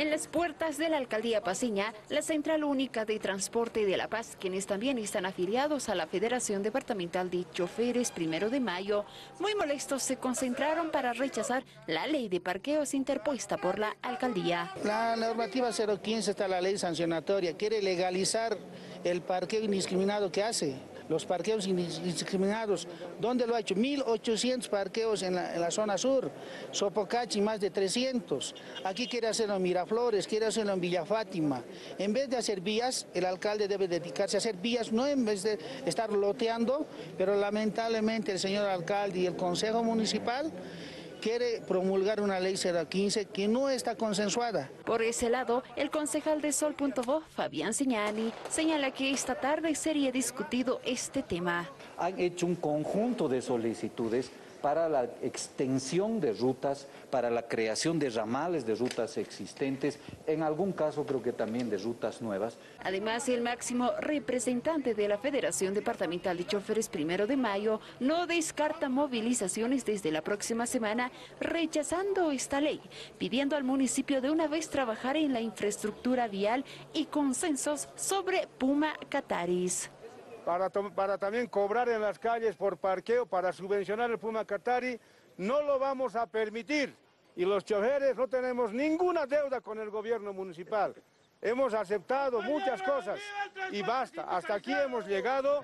En las puertas de la alcaldía Paseña, la Central Única de Transporte de La Paz, quienes también están afiliados a la Federación Departamental de Choferes Primero de Mayo, muy molestos se concentraron para rechazar la ley de parqueos interpuesta por la alcaldía. La normativa 015 está la ley sancionatoria, quiere legalizar el parqueo indiscriminado que hace los parqueos indiscriminados. ¿Dónde lo ha hecho? 1.800 parqueos en la, zona sur, Sopocachi más de 300. Aquí quiere hacerlo en Miraflores, quiere hacerlo en Villa Fátima. En vez de hacer vías, el alcalde debe dedicarse a hacer vías, no en vez de estar loteando, pero lamentablemente el señor alcalde y el consejo municipal quiere promulgar una ley 015 que no está consensuada. Por ese lado, el concejal de Sol.vo, Fabián Señani, señala que esta tarde sería discutido este tema. Han hecho un conjunto de solicitudes para la extensión de rutas, para la creación de ramales de rutas existentes, en algún caso creo que también de rutas nuevas. Además, el máximo representante de la Federación Departamental de Choferes Primero de Mayo no descarta movilizaciones desde la próxima semana rechazando esta ley, pidiendo al municipio de una vez trabajar en la infraestructura vial y consensos sobre Puma Cataris para, también cobrar en las calles por parqueo, para subvencionar el Puma Catari, no lo vamos a permitir. Y los choferes no tenemos ninguna deuda con el gobierno municipal. Hemos aceptado muchas cosas y basta. Hasta aquí hemos llegado.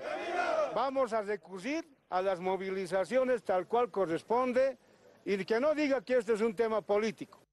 Vamos a recurrir a las movilizaciones tal cual corresponde y que no diga que esto es un tema político.